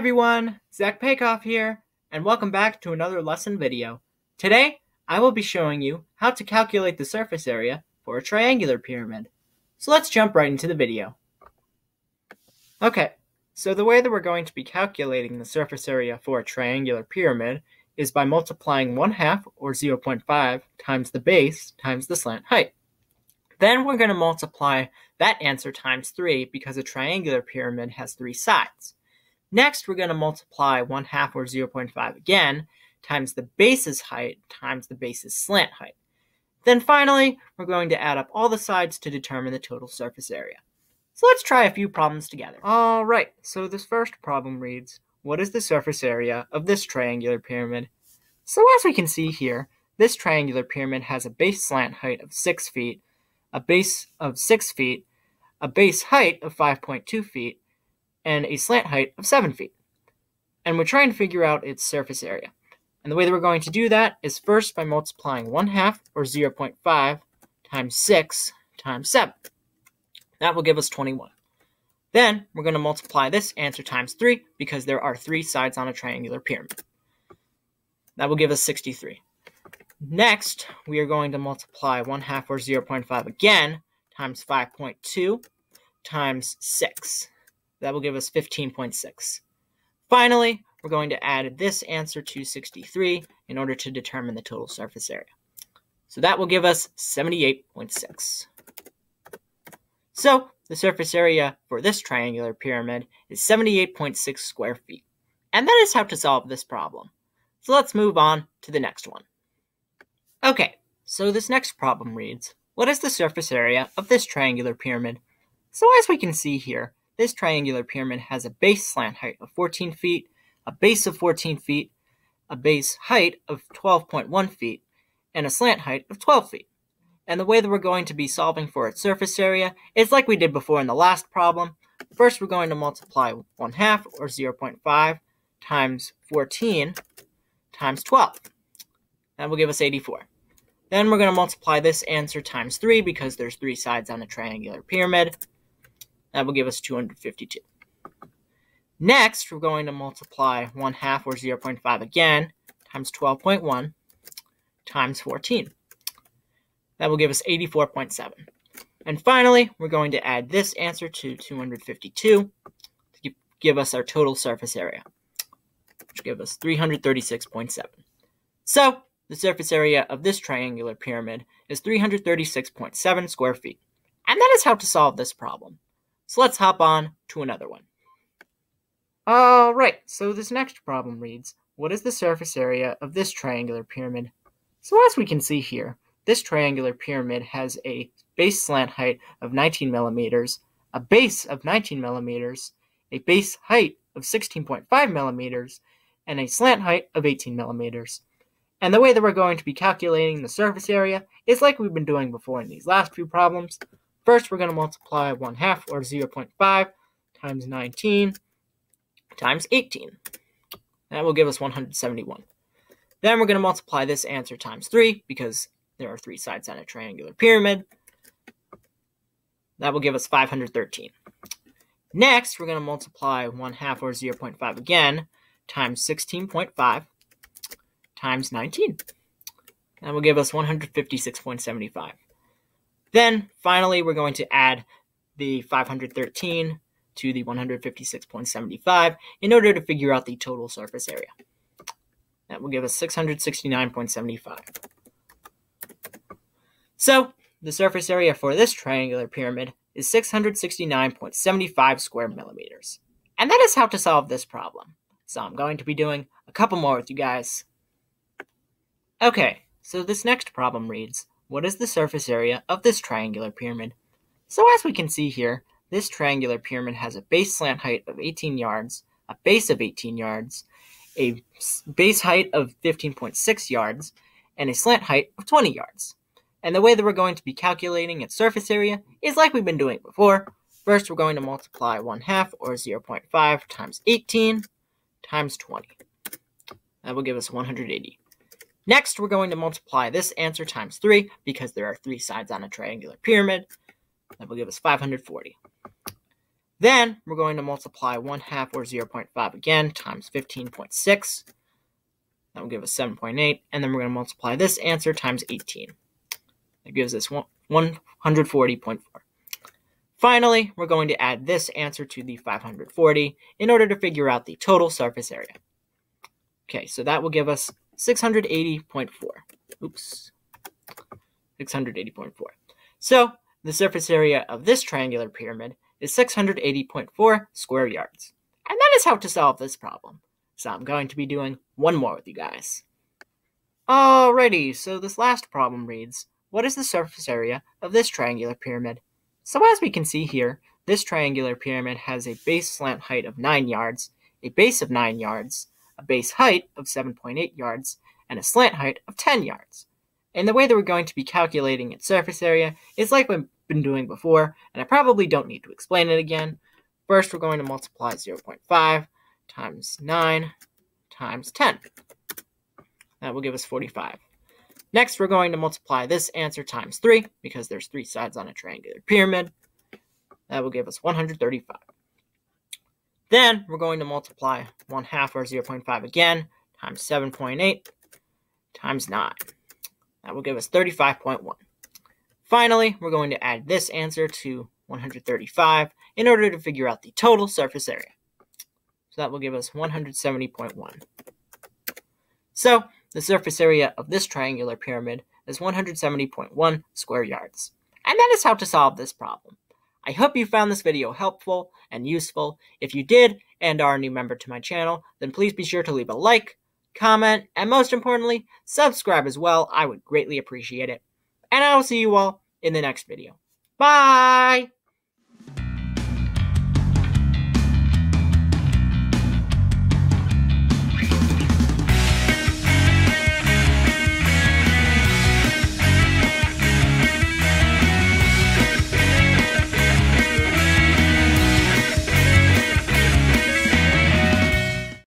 everyone, Zach Paikoff here, and welcome back to another lesson video. Today, I will be showing you how to calculate the surface area for a triangular pyramid. So let's jump right into the video. Okay, so the way that we're going to be calculating the surface area for a triangular pyramid is by multiplying 1 half, or 0.5, times the base times the slant height. Then we're going to multiply that answer times 3 because a triangular pyramid has three sides. Next, we're going to multiply 1 half or 0.5 again times the base's height times the base's slant height. Then finally, we're going to add up all the sides to determine the total surface area. So let's try a few problems together. Alright, so this first problem reads, what is the surface area of this triangular pyramid? So as we can see here, this triangular pyramid has a base slant height of 6 feet, a base of 6 feet, a base height of 5.2 feet, and a slant height of 7 feet. And we're trying to figure out its surface area. And the way that we're going to do that is first by multiplying 1 half, or 0.5, times 6 times 7. That will give us 21. Then we're going to multiply this answer times 3 because there are three sides on a triangular pyramid. That will give us 63. Next, we are going to multiply 1 half or 0.5 again times 5.2 times 6. That will give us 15.6. Finally, we're going to add this answer to 63 in order to determine the total surface area. So that will give us 78.6. So the surface area for this triangular pyramid is 78.6 square feet. And that is how to solve this problem. So let's move on to the next one. Okay, so this next problem reads, what is the surface area of this triangular pyramid? So as we can see here, this triangular pyramid has a base slant height of 14 feet, a base of 14 feet, a base height of 12.1 feet, and a slant height of 12 feet. And the way that we're going to be solving for its surface area is like we did before in the last problem. First, we're going to multiply 1 half, or 0.5, times 14 times 12. That will give us 84. Then we're going to multiply this answer times 3 because there's three sides on a triangular pyramid. That will give us 252. Next, we're going to multiply 1 half or 0.5 again times 12.1 times 14. That will give us 84.7. And finally, we're going to add this answer to 252 to give us our total surface area, which gives us 336.7. So, the surface area of this triangular pyramid is 336.7 square feet. And that is how to solve this problem. So let's hop on to another one. Alright, so this next problem reads, what is the surface area of this triangular pyramid? So as we can see here, this triangular pyramid has a base slant height of 19 millimeters, a base of 19 millimeters, a base height of 16.5 millimeters, and a slant height of 18 millimeters. And the way that we're going to be calculating the surface area is like we've been doing before in these last few problems. First, we're going to multiply 1 half, or 0.5, times 19 times 18. That will give us 171. Then we're going to multiply this answer times 3, because there are three sides on a triangular pyramid. That will give us 513. Next, we're going to multiply 1 half, or 0.5 again, times 16.5 times 19. That will give us 156.75. Then finally, we're going to add the 513 to the 156.75 in order to figure out the total surface area. That will give us 669.75. So, the surface area for this triangular pyramid is 669.75 square millimeters. And that is how to solve this problem. So I'm going to be doing a couple more with you guys. Okay, so this next problem reads, what is the surface area of this triangular pyramid? So as we can see here, this triangular pyramid has a base slant height of 18 yards, a base of 18 yards, a base height of 15.6 yards, and a slant height of 20 yards. And the way that we're going to be calculating its surface area is like we've been doing before. First, we're going to multiply 1 half, or 0.5, times 18, times 20. That will give us 180. Next, we're going to multiply this answer times 3 because there are three sides on a triangular pyramid. That will give us 540. Then we're going to multiply 1 half or 0.5 again times 15.6. That will give us 7.8. And then we're going to multiply this answer times 18. That gives us 140.4. Finally, we're going to add this answer to the 540 in order to figure out the total surface area. Okay, so that will give us 680.4. Oops. 680.4. So, the surface area of this triangular pyramid is 680.4 square yards. And that is how to solve this problem. So I'm going to be doing one more with you guys. Alrighty, so this last problem reads, what is the surface area of this triangular pyramid? So as we can see here, this triangular pyramid has a base slant height of 9 yards, a base of 9 yards, a base height of 7.8 yards, and a slant height of 10 yards. And the way that we're going to be calculating its surface area is like we've been doing before, and I probably don't need to explain it again. First, we're going to multiply 0.5 times 9 times 10. That will give us 45. Next, we're going to multiply this answer times 3, because there's three sides on a triangular pyramid. That will give us 135. Then, we're going to multiply 1 half or 0.5 again, times 7.8, times 9. That will give us 35.1. Finally, we're going to add this answer to 135 in order to figure out the total surface area. So that will give us 170.1. So, the surface area of this triangular pyramid is 170.1 square yards. And that is how to solve this problem. I hope you found this video helpful and useful. If you did and are a new member to my channel, then please be sure to leave a like, comment, and most importantly, subscribe as well. I would greatly appreciate it. And I will see you all in the next video. Bye!